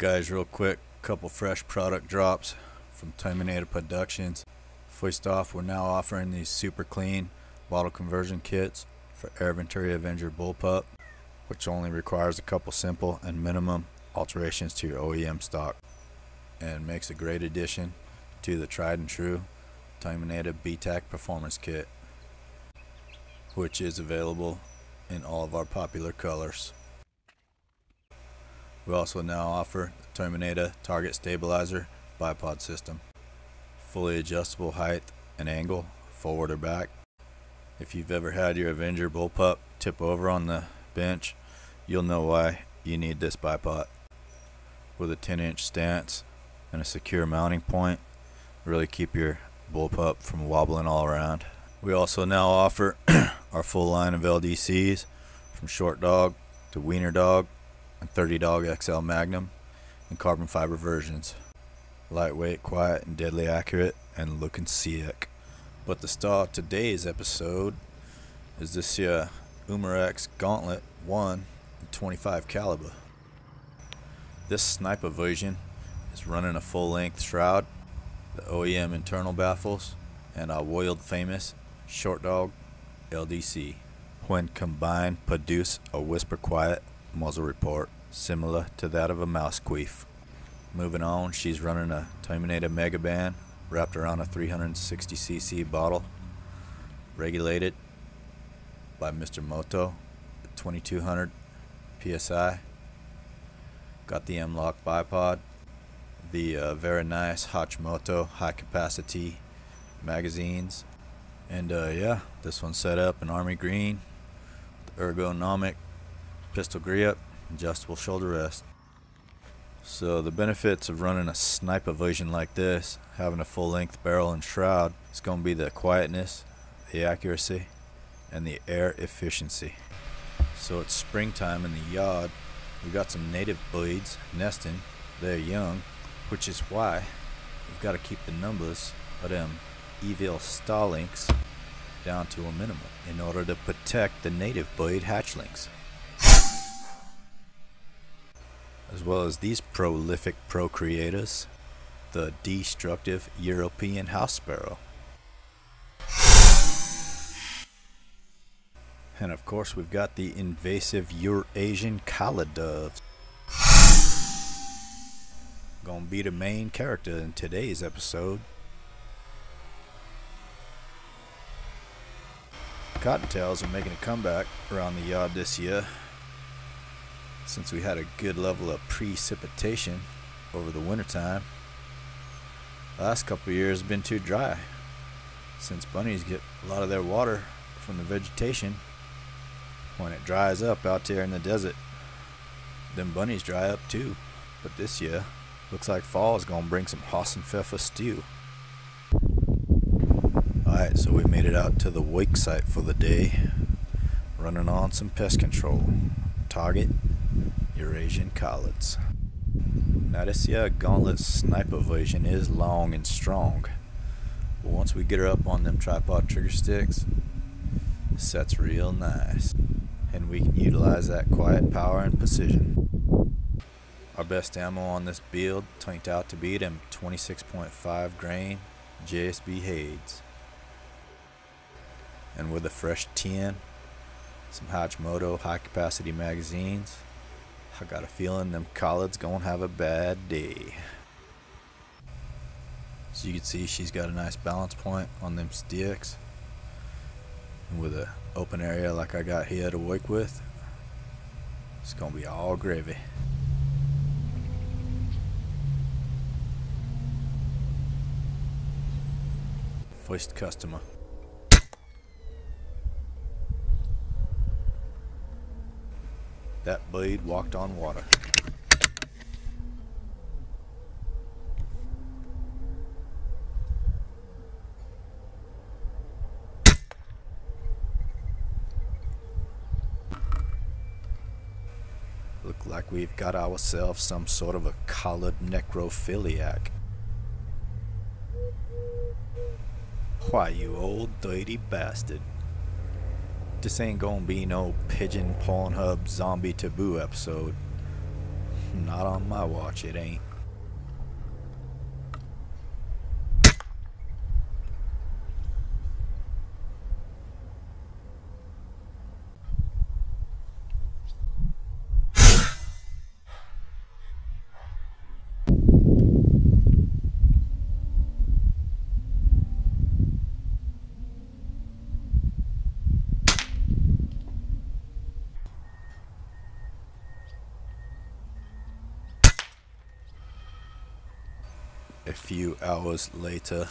guys, real quick, a couple fresh product drops from Terminador Productions. First off, we're now offering these super clean bottle conversion kits for Air Venturi Avenger Bullpup, which only requires a couple simple and minimum alterations to your OEM stock and makes a great addition to the tried and true Terminador BTAC Performance Kit, which is available in all of our popular colors. We also now offer the Terminador Target Stabilizer bipod system. Fully adjustable height and angle, forward or back. If you've ever had your Avenger bullpup tip over on the bench, you'll know why you need this bipod. With a 10 inch stance and a secure mounting point, really keep your bullpup from wobbling all around. We also now offer our full line of LDCs from Short Dog to Wiener Dog and 30 Dog XL Magnum in carbon fiber versions. Lightweight, quiet, and deadly accurate, and looking sick. But the star of today's episode is this here Umarex Gauntlet 1 25 caliber. This sniper version is running a full length shroud, the OEM internal baffles, and our world famous Short Dog LDC. When combined, produce a whisper quiet muzzle report similar to that of a mouse queef. Moving on, she's running a Terminador Mega Band wrapped around a 360cc bottle, regulated by Mr. Moto, 2200 psi. Got the M-Lock bipod, the uh, very nice Hachimoto high capacity magazines, and uh, yeah, this one's set up in army green, the ergonomic pistol grip, adjustable shoulder rest. So the benefits of running a sniper version like this, having a full length barrel and shroud, is going to be the quietness, the accuracy, and the air efficiency. So it's springtime in the yard. We've got some native birds nesting. They're young, which is why we've got to keep the numbers of them evil starlings down to a minimum in order to protect the native bird hatchlings. As well as these prolific procreators, the destructive European house sparrow. And of course, we've got the invasive Eurasian collar doves. Gonna be the main character in today's episode. Cottontails are making a comeback around the yard this year since we had a good level of precipitation over the wintertime. The last couple years been too dry since bunnies get a lot of their water from the vegetation when it dries up out there in the desert. Them bunnies dry up too. But this year, looks like fall is gonna bring some Hassenpfeffer stew. Alright, so we made it out to the wake site for the day. Running on some pest control. Target, Eurasian collards. Now this here gauntlet sniper version is long and strong. But once we get her up on them tripod trigger sticks, sets real nice and we can utilize that quiet power and precision. Our best ammo on this build turned out to be them 26.5 grain JSB Hades. And with a fresh 10, some Hachimoto high capacity magazines, I got a feeling them collards gonna have a bad day. So you can see she's got a nice balance point on them sticks. And with an open area like I got here to work with, it's gonna be all gravy. First customer. That blade walked on water. Look like we've got ourselves some sort of a collared necrophiliac. Why, you old dirty bastard. This ain't gonna be no pigeon Pornhub zombie taboo episode. Not on my watch, it ain't. A few hours later,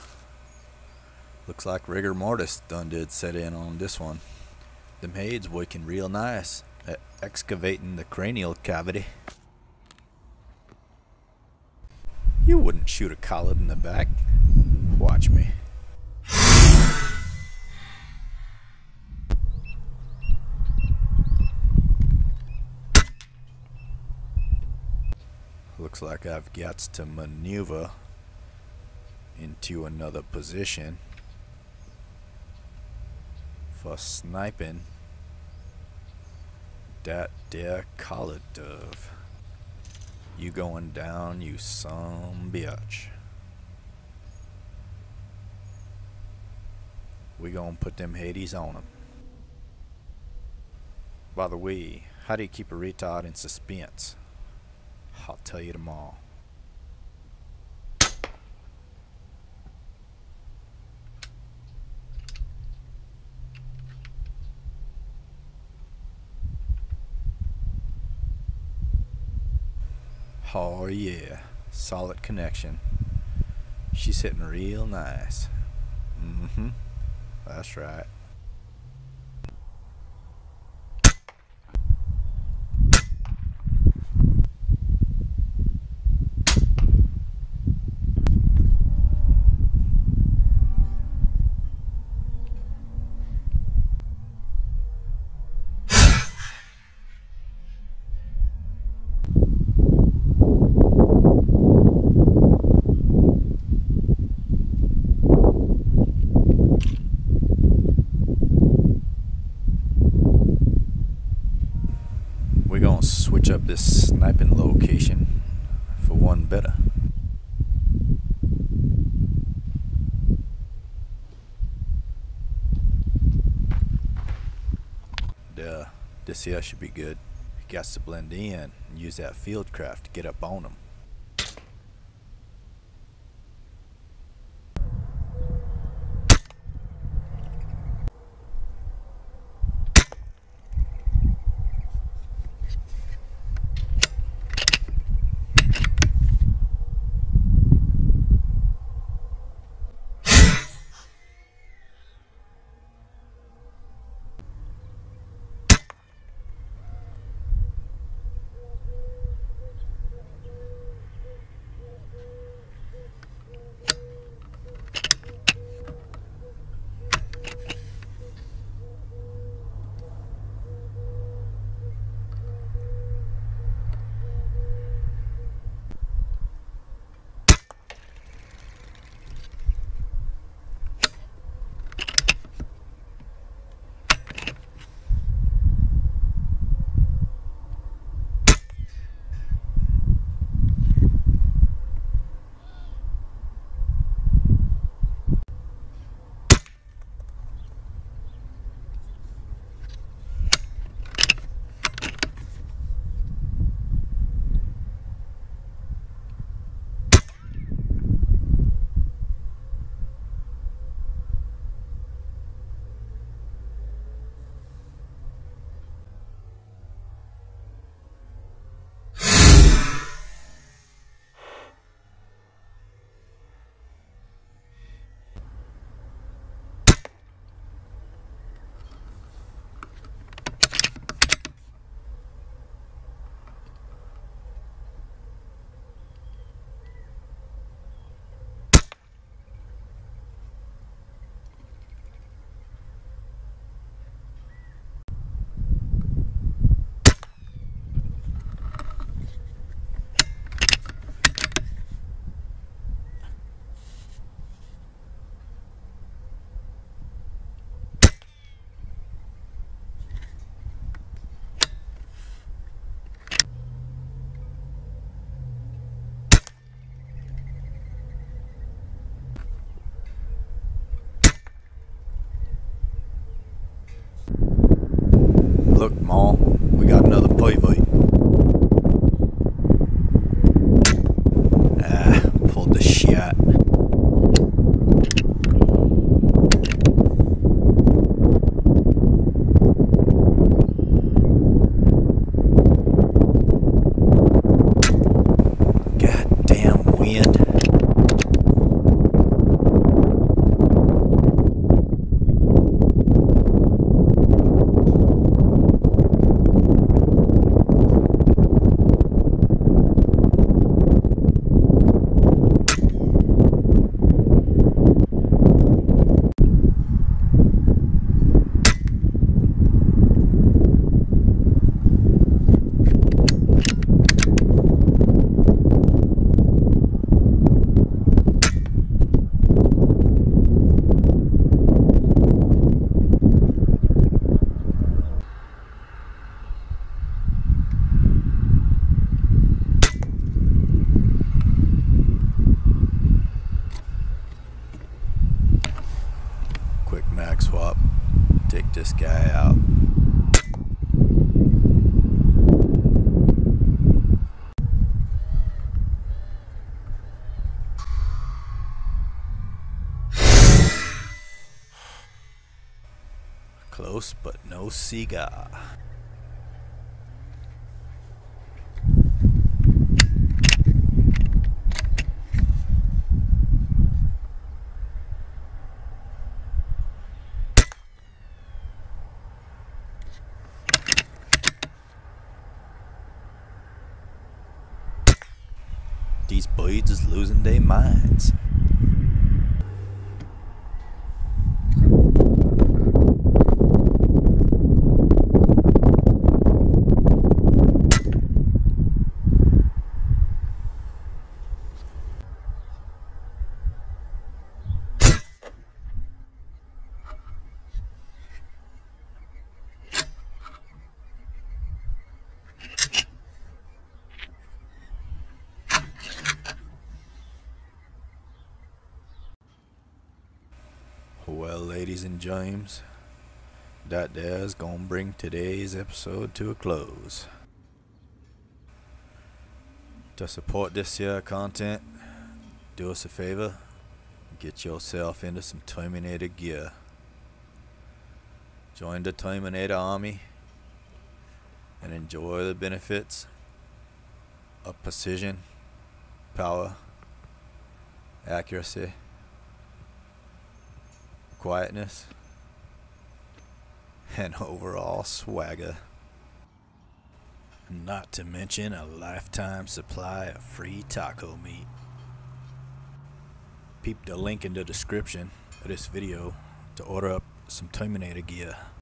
looks like rigor mortis done did set in on this one. Them heads working real nice at excavating the cranial cavity. You wouldn't shoot a collet in the back. Watch me. Looks like I've got to maneuver into another position for sniping that there collar dove. You going down, you some bitch. We gonna put them Hades on them. By the way, how do you keep a retard in suspense? I'll tell you tomorrow. Oh yeah, solid connection. She's hitting real nice. Mm-hmm. That's right. We're gonna switch up this sniping location for one better. Duh, this here should be good. Got to blend in and use that field craft to get up on them. Look, Maul, we got another pivot. Mag swap. Take this guy out. Close but no cigar. These birds is losing their minds. Well, ladies and James, that there's gonna bring today's episode to a close. To support this here content, do us a favor, get yourself into some Terminador gear. Join the Terminador army and enjoy the benefits of precision, power, accuracy quietness, and overall swagger. Not to mention a lifetime supply of free taco meat. Peep the link in the description of this video to order up some Terminador gear.